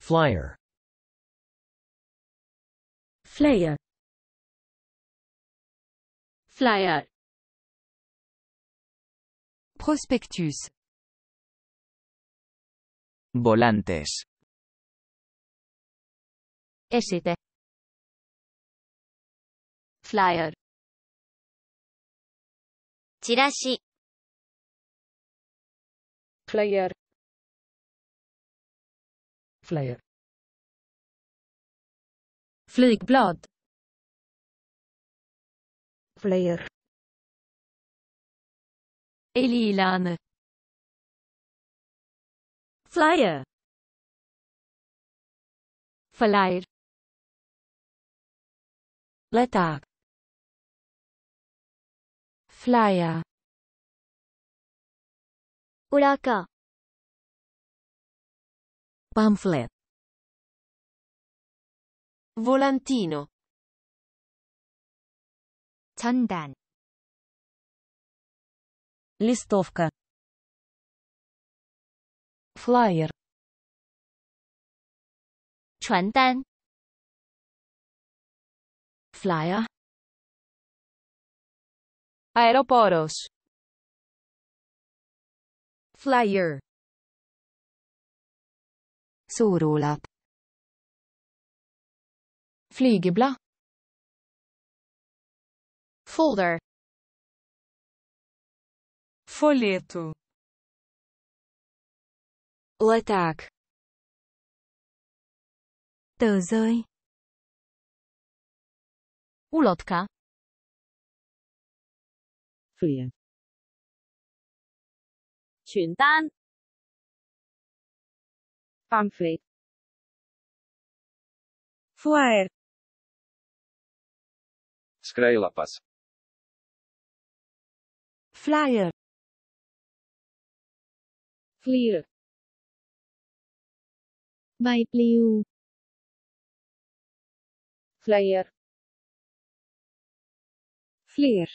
flyer, flyer, flyer, Prospectus. Volantes. esite, flyer, チラシ、 flyer, flyer, flygblad, flyer, el ilanı, flyer, flyer, leták, flyer, 裏か、pamphlet, Volantino. 전단, листовка, flyer, 传单、 flyer, aeroporos, Flyer. Szórólap. flygeblad, folder, Folheto. leták, tờ rơi, ulotka, flyer, 传单、pamphlet, flyer, Skrejlapas. flyer, flyer, ใบปลิว flyer, flyer.